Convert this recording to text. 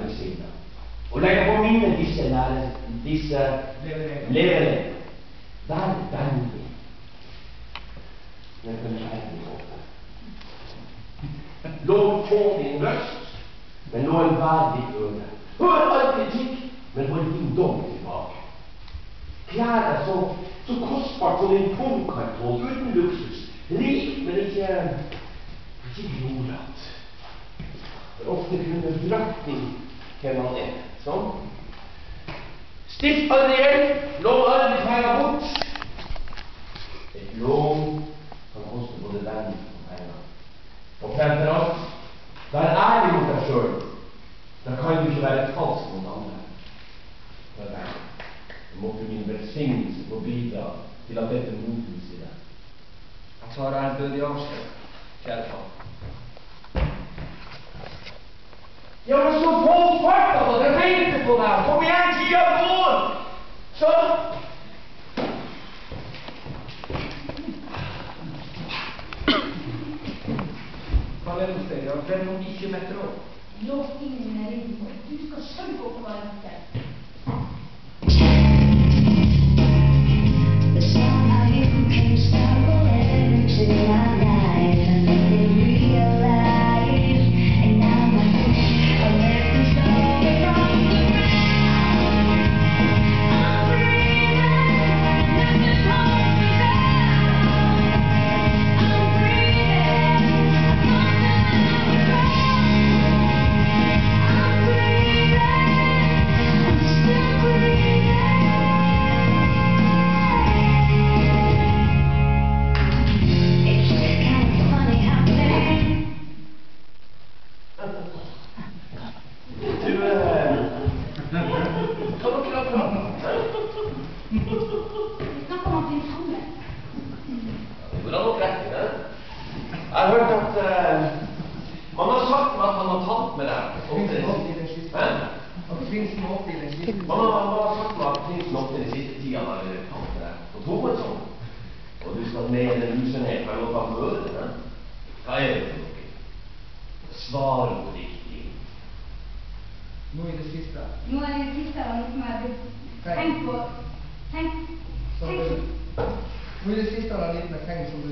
velsigna. Og legger på minne disse, nære, disse leveregler. Vær vennlig. Med kjærlig måte. Lov få din røst, men nå en vær ditt øre. Hør all kritikk, men hold din dom tilbake. Klær deg så, så kostbart som din pung kan tåle, uten luksus. Rik, men ikke ikke ofte kunne drakten hvem han er. Sånn. Stift aldri gjeld, lov aldri penger bort. Et lån kan koste både venn og penger. Og fremfor alt, vær ærlig mot deg sjøl. Da kan du ikke være falsk mot andre. Må måtte min velsignelse få bidra til at dette modnes i deg. Jeg tar ærbødig avskjed, kjære far. Ja, men så få farta, da! Jeg venter på deg! Kom igjen, tida går! Så Hva er det du sier? Hvem om ikke metter opp? Lås inn i dine rinner. Du skal sørge Jeg har hørt at uh, Man har sagt at han har tatt med deg opp til den siste? Det i den siste Man har, man har sagt meg at det den siste tida han har tatt med deg på tomannshånd. Og du skal med den usenhet har noe av ørene. hæ? Hva er det for noe? Svar oppriktig. Nå i det siste. Nå er det siste av noe som jeg har tenkt på. Tenk, tenk nå i det siste har han gitt meg tegn som